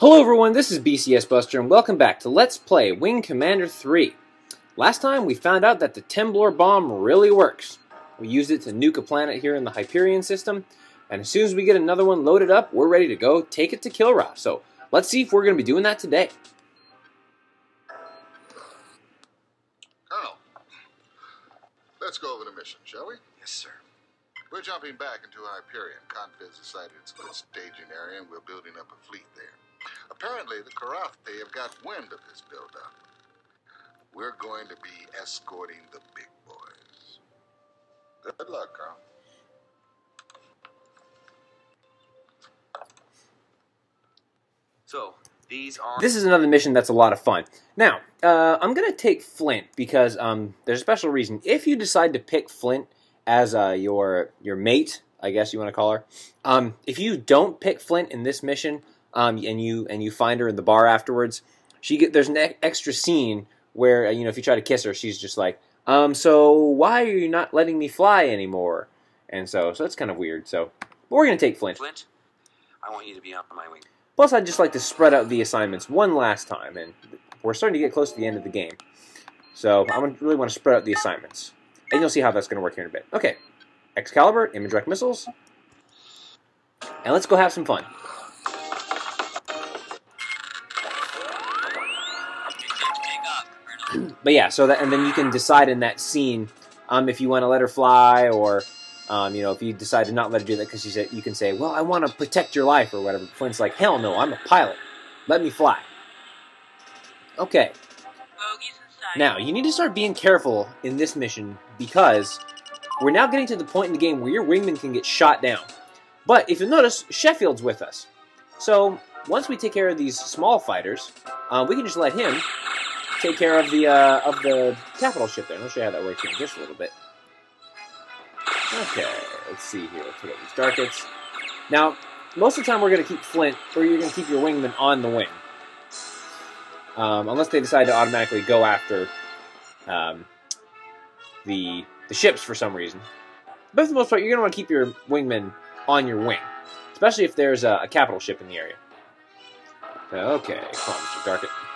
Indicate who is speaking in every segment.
Speaker 1: Hello everyone, this is BCS Buster and welcome back to Let's Play Wing Commander 3. Last time we found out that the Temblor bomb really works. We used it to nuke a planet here in the Hyperion system, and as soon as we get another one loaded up, we're ready to go take it to Kilrah. So let's see if we're going to be doing that today.
Speaker 2: Colonel, let's go over the mission, shall we?
Speaker 3: Yes, sir.
Speaker 2: We're jumping back into Hyperion. Confidence decided it's a good staging area, and we're building up a fleet there. Apparently, the Kilrathi have got wind of this buildup. We're going to be escorting the big boys. Good luck, Colonel.
Speaker 3: So, these are.
Speaker 1: This is another mission that's a lot of fun. Now, uh, I'm going to take Flint because um, there's a special reason. If you decide to pick Flint as uh, your your mate, I guess you want to call her, um, if you don't pick Flint in this mission, um, and you and you find her in the bar afterwards, she get there's an e- extra scene where uh, you know if you try to kiss her, she's just like, um, so why are you not letting me fly anymore? And so so that's kind of weird. So but we're gonna take Flint.
Speaker 3: Flint, I want you to be on my wing.
Speaker 1: Plus, I'd just like to spread out the assignments one last time, and we're starting to get close to the end of the game. So I really want to spread out the assignments. And you'll see how that's going to work here in a bit. Okay, Excalibur, Image Direct Missiles, and let's go have some fun. But yeah, so that and then you can decide in that scene um, if you want to let her fly or um, you know if you decide to not let her do that because you said you can say, well, I want to protect your life or whatever. Flint's like, hell no, I'm a pilot. Let me fly. Okay. Now you need to start being careful in this mission because we're now getting to the point in the game where your wingman can get shot down. But if you notice, Sheffield's with us. So once we take care of these small fighters, uh, we can just let him take care of the uh, of the capital ship there. I'll show you how that works in just a little bit. Okay, let's see here. Let's take out these darkets. Now, most of the time we're going to keep Flint, or you're going to keep your wingman on the wing. Um, unless they decide to automatically go after um, the the ships for some reason. But for the most part, you're going to want to keep your wingman on your wing, especially if there's a, a capital ship in the area. Okay, come on, Mr.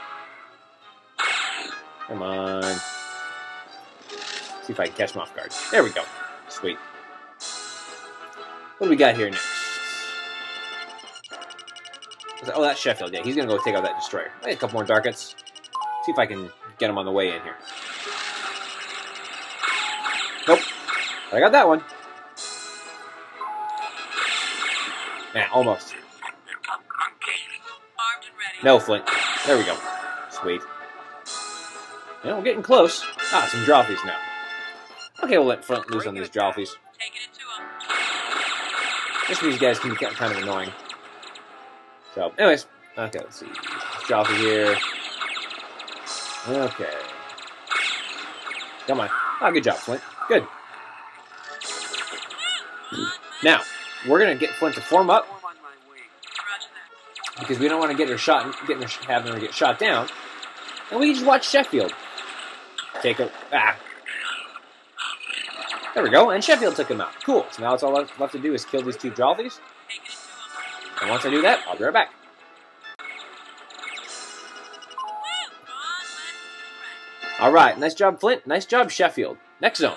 Speaker 1: Come on. See if I can catch him off guard. There we go. Sweet. What do we got here next? Oh, that's Sheffield. Yeah, he's gonna go take out that destroyer. A couple more darkets. See if I can get him on the way in here. Nope. But I got that one. Man, almost. No, Flint. There we go. Sweet. Yeah, we're getting close. Ah, some Jolfies now. Okay, we'll let Flint loose on these Jolfies. Just these guys can be kind of annoying. So, anyways, okay, let's see. Jolfie here. Okay. Come on. Ah, good job, Flint. Good. Now, we're gonna get Flint to form up because we don't want to get her shot, getting her, having her get shot down, and we can just watch Sheffield take a ah. There we go, and Sheffield took him out. Cool. So now it's all left, to do is kill these two Jolfies, and once I do that, I'll be right back. All right, nice job, Flint. Nice job, Sheffield. Next zone.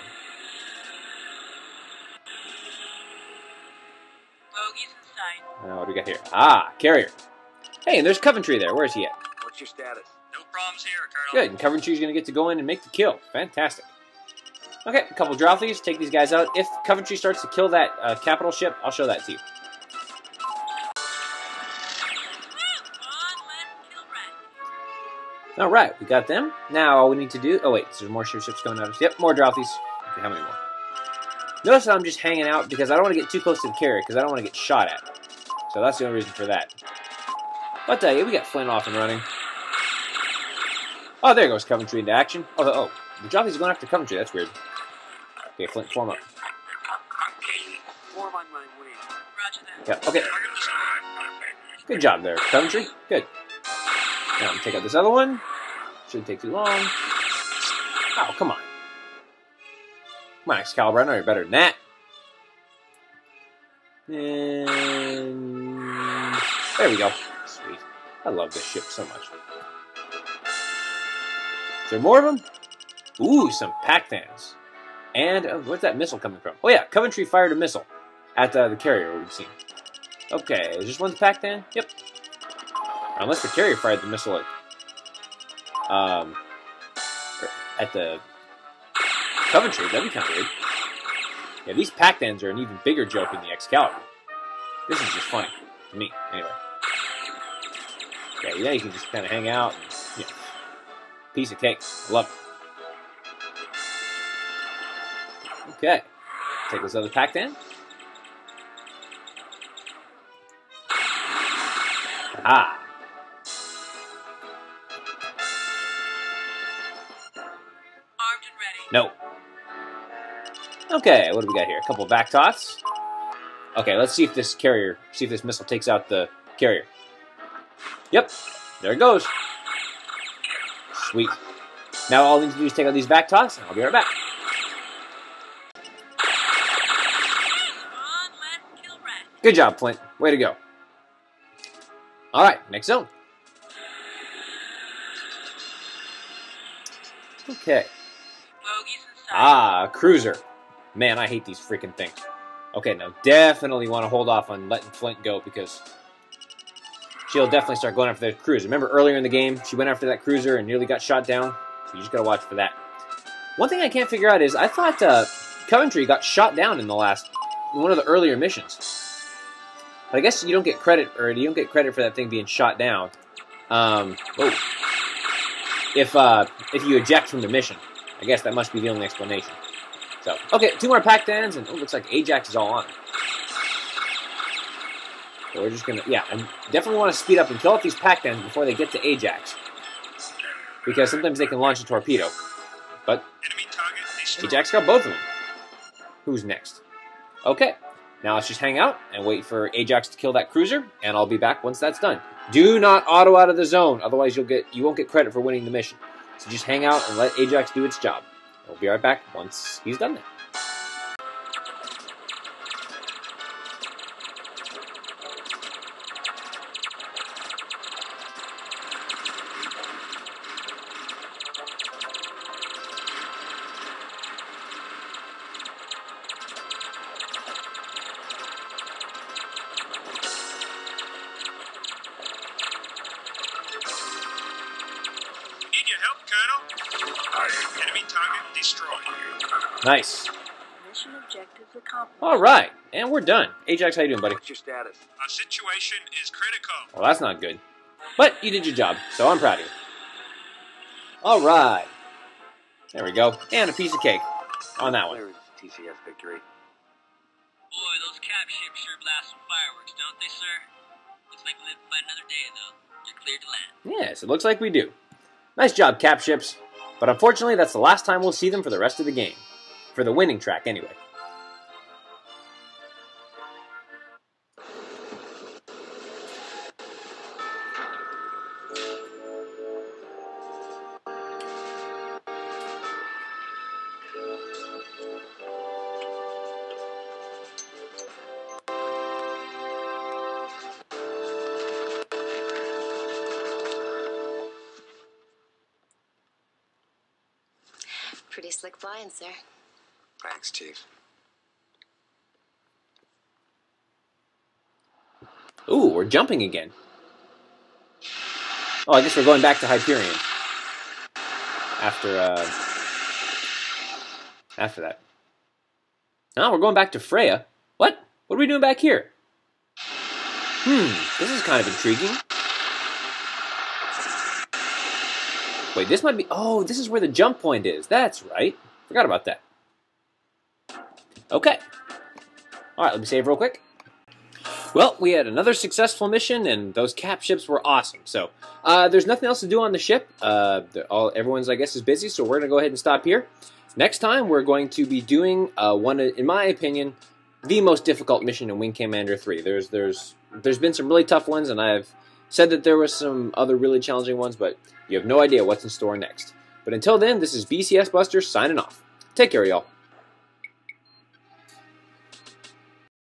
Speaker 4: Bogies in sight.
Speaker 1: Now, what do we got here? Ah, carrier. Hey, and there's Coventry there. Where's he at?
Speaker 3: What's your status?
Speaker 4: No problems here, Colonel.
Speaker 1: Good, and Coventry's going to get to go in and make the kill. Fantastic. Okay, a couple Jolfies, take these guys out. If Coventry starts to kill that uh, capital ship, I'll show that to you.
Speaker 4: On, let's kill rat.
Speaker 1: All right, we got them. Now all we need to do. Oh wait, there's more ships coming at us. Yep, more Jolfies. Okay, how many more? Notice that I'm just hanging out because I don't want to get too close to the carrier because I don't want to get shot at. So that's the only reason for that. But uh, yeah, we got Flint off and running. Oh, there goes Coventry into action. Oh, the, oh, oh. the Jolfies are going after Coventry. That's weird. Okay, Flint, form up.
Speaker 3: Form.
Speaker 1: Yeah, okay. Good job there, Coventry. Good. Now, take out this other one. Shouldn't take too long. Oh, come on. Come on, Excalibur. I know you're better than that. And there we go. Sweet. I love this ship so much. Is there more of them? Ooh, some Paktahns. And uh, where's that missile coming from? Oh yeah, Coventry fired a missile at uh, the carrier we've seen. Okay, is this one the Paktahn? Yep. Unless the carrier fired the missile at, um, at the Coventry, that'd be kind of weird. Yeah, these Paktahns are an even bigger joke than the Excalibur. This is just funny to me, anyway. Yeah, yeah, you can just kind of hang out and, piece of cake. I love it. Okay, take this other. Ah.
Speaker 4: Armed and ready.
Speaker 1: No. Okay, what do we got here? A couple of Vaktoths. Okay, let's see if this carrier, see if this missile takes out the carrier. Yep, there it goes. Sweet. Now all we need to do is take out these Vaktoths, and I'll be right back. Good job, Flint. Way to go. All right, next zone. Okay. Ah, cruiser. Man, I hate these freaking things. Okay, now definitely want to hold off on letting Flint go because she'll definitely start going after that cruiser. Remember earlier in the game, she went after that cruiser and nearly got shot down? So you just gotta watch for that. One thing I can't figure out is I thought uh, Coventry got shot down in the last one of the earlier missions. But I guess you don't get credit, or you don't get credit for that thing being shot down. Um, whoa. If uh, if you eject from the mission, I guess that must be the only explanation. So, okay, two more Paktahns, and it looks like Ajax is all on. So we're just gonna, yeah, I definitely want to speed up and kill off these Paktahns before they get to Ajax, because sometimes they can launch a torpedo. But
Speaker 5: Enemy target destroyed.
Speaker 1: Ajax got both of them. Who's next? Okay, now let's just hang out and wait for Ajax to kill that cruiser, and I'll be back once that's done. Do not auto out of the zone, otherwise you'll get you won't get credit for winning the mission. So just hang out and let Ajax do its job. We'll be right back once he's done that.
Speaker 5: Colonel? Enemy target destroyed.
Speaker 1: Nice.
Speaker 4: Mission objectives accomplished.
Speaker 1: All right, and we're done. Ajax, how you doing, buddy?
Speaker 3: What's your status?
Speaker 5: Our situation is critical.
Speaker 1: Well, that's not good. But you did your job, so I'm proud of you. All right. There we go. And a piece of cake on that one.
Speaker 3: TCS victory?
Speaker 4: Boy, those cap ships sure blast some fireworks, don't they, sir? Looks like we live to fight another day, though. You're cleared to land.
Speaker 1: Yes, it looks like we do. Nice job, cap ships. But unfortunately, that's the last time we'll see them for the rest of the game. For the winning track, anyway.
Speaker 6: Pretty slick flying, sir.
Speaker 3: Thanks, Chief.
Speaker 1: Ooh, we're jumping again. Oh, I guess we're going back to Hyperion. After, uh... After that. No, we're going back to Freya. What? What are we doing back here? Hmm, this is kind of intriguing. Wait, this might be... Oh, this is where the jump point is. That's right. Forgot about that. Okay. Alright, let me save real quick. Well, we had another successful mission, and those cap ships were awesome. So, uh, there's nothing else to do on the ship. Uh, all everyone's, I guess, is busy, so we're gonna go ahead and stop here. Next time, we're going to be doing uh, one, in my opinion, the most difficult mission in Wing Commander 3. There's, there's, there's been some really tough ones, and I've said that there was some other really challenging ones, but you have no idea what's in store next. But until then, this is BCS Buster signing off. Take care, y'all.